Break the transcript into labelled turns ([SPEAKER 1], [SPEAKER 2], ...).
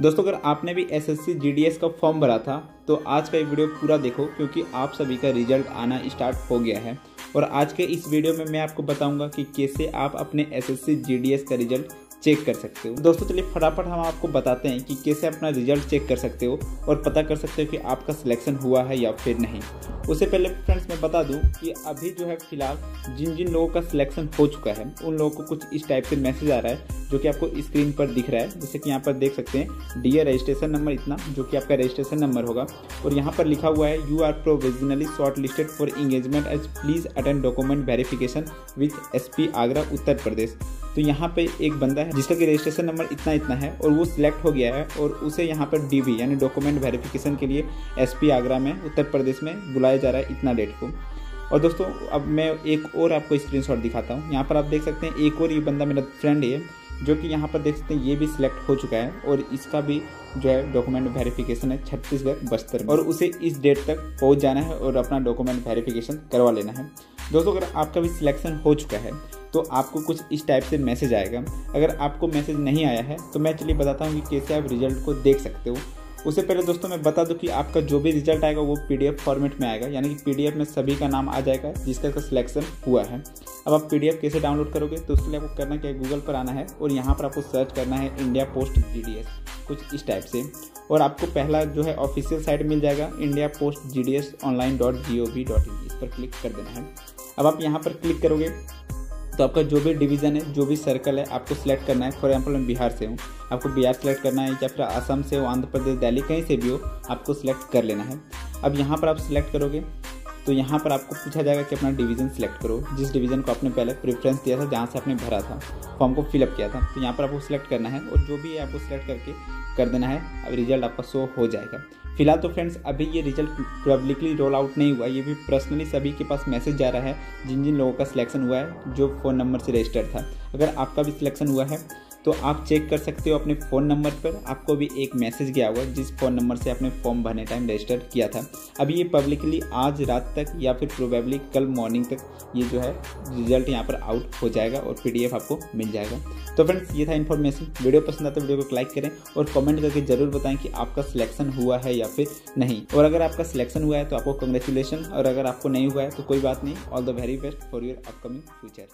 [SPEAKER 1] दोस्तों, अगर आपने भी एस एस का फॉर्म भरा था तो आज का ये वीडियो पूरा देखो, क्योंकि आप सभी का रिज़ल्ट आना स्टार्ट हो गया है। और आज के इस वीडियो में मैं आपको बताऊँगा कि कैसे आप अपने एस एस का रिज़ल्ट चेक कर सकते हो। दोस्तों, चलिए फटाफट हम आपको बताते हैं कि कैसे अपना रिज़ल्ट चेक कर सकते हो और पता कर सकते हो कि आपका सिलेक्शन हुआ है या फिर नहीं। उससे पहले फ्रेंड्स मैं बता दूँ कि अभी जो है फ़िलहाल जिन जिन लोगों का सिलेक्शन हो चुका है, उन लोगों को कुछ इस टाइप से मैसेज आ रहा है जो कि आपको स्क्रीन पर दिख रहा है। जैसे कि यहाँ पर देख सकते हैं डी रजिस्ट्रेशन नंबर इतना, जो कि आपका रजिस्ट्रेशन नंबर होगा। और यहाँ पर लिखा हुआ है you are provisionally shortlisted for engagement as please attend document verification with S Agra Uttar Pradesh तो यहाँ पे एक बंदा है जिसका कि रजिस्ट्रेशन नंबर इतना इतना है और वो सिलेक्ट हो गया है और उसे यहाँ पर डीवी यानी डॉक्यूमेंट वेरिफिकेशन के लिए एसपी आगरा में, उत्तर प्रदेश में बुलाया जा रहा है इतना डेट को। और दोस्तों, अब मैं एक और आपको स्क्रीनशॉट दिखाता हूँ। यहाँ पर आप देख सकते हैं, एक और ये बंदा मेरा फ्रेंड है, जो कि यहाँ पर देख सकते हैं, ये भी सिलेक्ट हो चुका है और इसका भी जो है डॉक्यूमेंट वेरिफिकेशन है छत्तीसगढ़ बस्तर और उसे इस डेट तक पहुँच जाना है और अपना डॉक्यूमेंट वेरिफिकेशन करवा लेना है। दोस्तों, अगर आपका भी सिलेक्शन हो चुका है तो आपको कुछ इस टाइप से मैसेज आएगा। अगर आपको मैसेज नहीं आया है तो मैं चलिए बताता हूँ कि कैसे आप रिज़ल्ट को देख सकते हो। उससे पहले दोस्तों मैं बता दूँ कि आपका जो भी रिज़ल्ट आएगा, वो पीडीएफ फॉर्मेट में आएगा। यानी कि पीडीएफ में सभी का नाम आ जाएगा, जिसका का सिलेक्शन हुआ है। अब आप पीडीएफ कैसे डाउनलोड करोगे? तो उसके लिए आपको करना क्या है? गूगल पर आना है और यहाँ पर आपको सर्च करना है इंडिया पोस्ट जीडीएस कुछ इस टाइप से। और आपको पहला जो है ऑफिशियल साइट मिल जाएगा India post G D S online dot G O V dot in इस पर क्लिक कर देना है। अब आप यहाँ पर क्लिक करोगे तो आपका जो भी डिवीज़न है, जो भी सर्कल है, आपको सिलेक्ट करना है। फॉर एग्ज़ाम्पल मैं बिहार से हूँ। आपको बिहार सेलेक्ट करना है, या फिर आसाम से हो, आंध्र प्रदेश, दिल्ली, कहीं से भी हो, आपको सिलेक्ट कर लेना है। अब यहाँ पर आप सिलेक्ट करोगे तो यहाँ पर आपको पूछा जाएगा कि अपना डिवीज़न सिलेक्ट करो। जिस डिवीज़न को आपने पहले प्रेफरेंस दिया था, जहाँ से आपने भरा था फॉर्म को फिलअप किया था तो यहाँ पर आपको सिलेक्ट करना है और जो भी आपको सिलेक्ट करके कर देना है, अब रिज़ल्ट आपका शो हो जाएगा। फ़िलहाल तो फ्रेंड्स अभी ये रिज़ल्ट पब्लिकली रोल आउट नहीं हुआ, ये भी पर्सनली सभी के पास मैसेज जा रहा है, जिन जिन लोगों का सिलेक्शन हुआ है, जो फ़ोन नंबर से रजिस्टर्ड था। अगर आपका भी सिलेक्शन हुआ है तो आप चेक कर सकते हो अपने फ़ोन नंबर पर। आपको भी एक मैसेज गया होगा, जिस फ़ोन नंबर से आपने फॉर्म भरने टाइम रजिस्टर किया था। अभी ये पब्लिकली आज रात तक या फिर प्रोबेबली कल मॉर्निंग तक ये जो है रिज़ल्ट यहाँ पर आउट हो जाएगा और पीडीएफ आपको मिल जाएगा। तो फ्रेंड्स ये था इन्फॉर्मेशन वीडियो पसंद आता है वीडियो को लाइक करें और कमेंट करके ज़रूर बताएँ कि आपका सिलेक्शन हुआ है या फिर नहीं। और अगर आपका सिलेक्शन हुआ है तो आपको कंग्रेचुलेशन और अगर आपको नहीं हुआ है तो कोई बात नहीं। All the very best for your upcoming future